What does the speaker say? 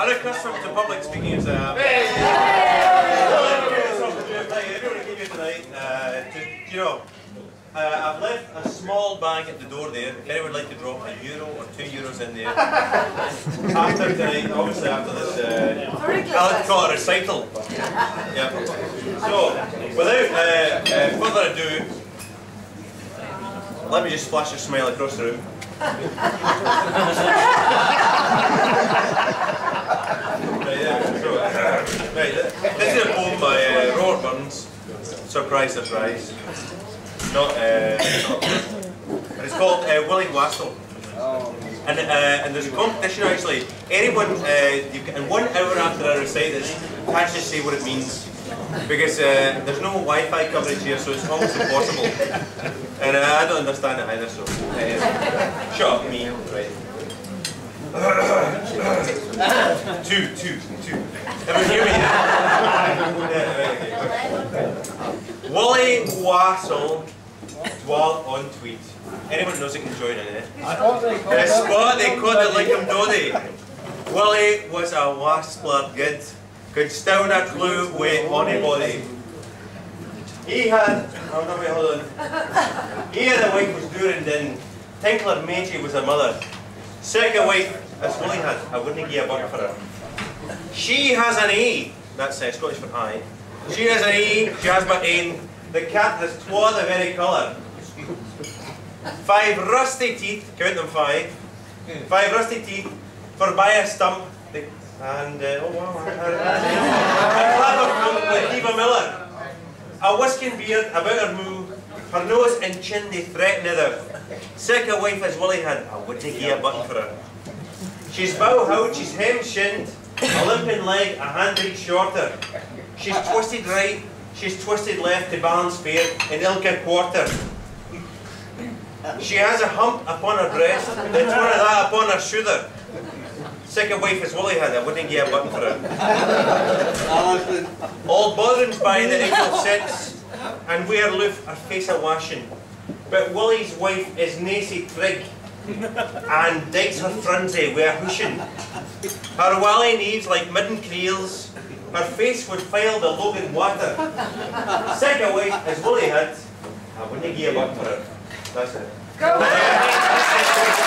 unaccustomed to public speaking as I am. Everyone give you tonight, uh, to, you know, uh, I've left a small bag at the door there. If anyone would like to drop a euro or two euros in there. after tonight, obviously after this, uh, I'll call it a recital. Yeah. So, without uh, uh, further ado, let me just flash a smile across the room. right, yeah, so, right, this is a poem by uh, Robert Burns. Surprise, surprise. Not, uh, but it's called uh, Willie Wassel. And, uh, and there's a competition actually. Anyone, uh, you can, in one hour after I recite this, has to say what it means. Because uh, there's no Wi-Fi coverage here, so it's almost impossible. And uh, I don't understand it either, so. Uh, shut up, me. Right. two, two, two. Everyone hear me? Yeah, right, okay. Wally Wassel dwell on Tweed. Anyone knows it can join in it. The spot they called it Linkumdoddie. Willie was a waspler good. Could still not clue with anybody. He had, oh no wait, hold on. He had a wife was doing then Tinkler Madgie was a mother. Second wife, as Willie had, I wouldn't give a buck for her. She has an E, that's uh, Scottish for I. She has an E, my ain. The cat has twa the very colour. Five rusty teeth, count them five. Five rusty teeth, for by a stump, the, and, uh, oh wow, a clever like Eva Miller. A whisking beard about her moo, her nose and chin they threaten other. Second wife as Willie had, I wouldn't give a button for her. She's bow howd, she's hem shinned, a limping leg, a hand reach shorter. She's twisted right, she's twisted left to balance fair ilka quarter. She has a hump upon her breast, that's one of that upon her shoulder. Second wife is Willie had, I wouldn't give a button for her. All bothered by the equal sits, and we are loof her face a washing. But Willie's wife is nacy trig, and digs her frenzy eh, with a hushing. Her wally knees like midden creels, her face would file the Logan water. Second wife is Willie had, I wouldn't give a button for her. That's it. Go.